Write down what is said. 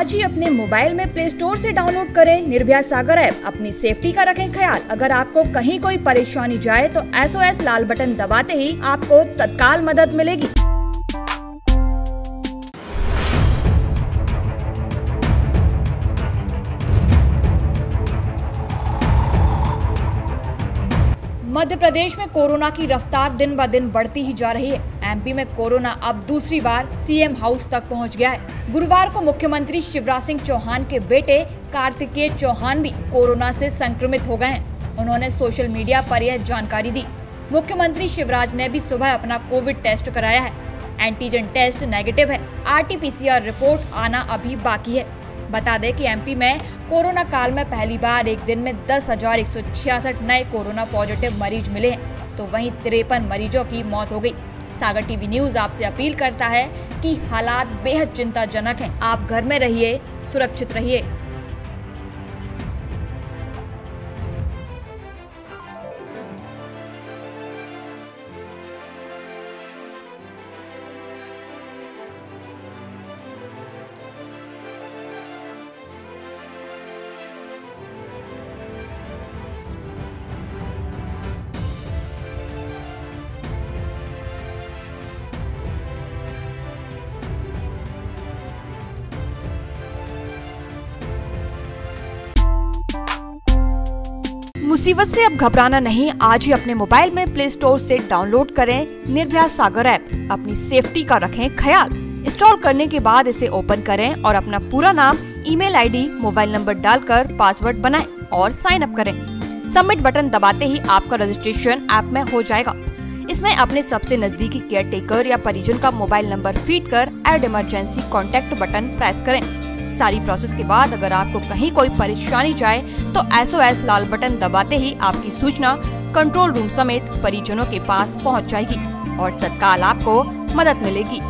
आज ही अपने मोबाइल में प्ले स्टोर से डाउनलोड करें निर्भया सागर ऐप। अपनी सेफ्टी का रखें ख्याल। अगर आपको कहीं कोई परेशानी जाए तो एसओएस लाल बटन दबाते ही आपको तत्काल मदद मिलेगी। मध्य प्रदेश में कोरोना की रफ्तार दिन ब दिन बढ़ती ही जा रही है। एमपी में कोरोना अब दूसरी बार सीएम हाउस तक पहुँच गया है। गुरुवार को मुख्यमंत्री शिवराज सिंह चौहान के बेटे कार्तिकेय चौहान भी कोरोना से संक्रमित हो गए हैं। उन्होंने सोशल मीडिया पर यह जानकारी दी। मुख्यमंत्री शिवराज ने भी सुबह अपना कोविड टेस्ट कराया है। एंटीजन टेस्ट नेगेटिव है। आरटीपीसीआर रिपोर्ट आना अभी बाकी है। बता दें कि एमपी में कोरोना काल में पहली बार एक दिन में दस नए कोरोना पॉजिटिव मरीज़ मिले हैं। तो वहीं तिरपन मरीजों की मौत हो गई। सागर टीवी न्यूज़ आपसे अपील करता है कि हालात बेहद चिंताजनक हैं। आप घर में रहिए, सुरक्षित रहिए। मुसीबत से अब घबराना नहीं आज ही अपने मोबाइल में प्ले स्टोर से डाउनलोड करें निर्भया सागर ऐप। अपनी सेफ्टी का रखें ख्याल। इंस्टॉल करने के बाद इसे ओपन करें और अपना पूरा नाम ईमेल आईडी, मोबाइल नंबर डालकर पासवर्ड बनाएँ और साइन अप करें। सबमिट बटन दबाते ही आपका रजिस्ट्रेशन ऐप में हो जाएगा। इसमें अपने सबसे नजदीकी केयर टेकर या परिजन का मोबाइल नंबर फ़ीड कर add emergency contact button press करें। सारी प्रोसेस के बाद अगर आपको कहीं कोई परेशानी जाए तो एसओएस लाल बटन दबाते ही आपकी सूचना कंट्रोल रूम समेत परिजनों के पास पहुँच जाएगी और तत्काल आपको मदद मिलेगी।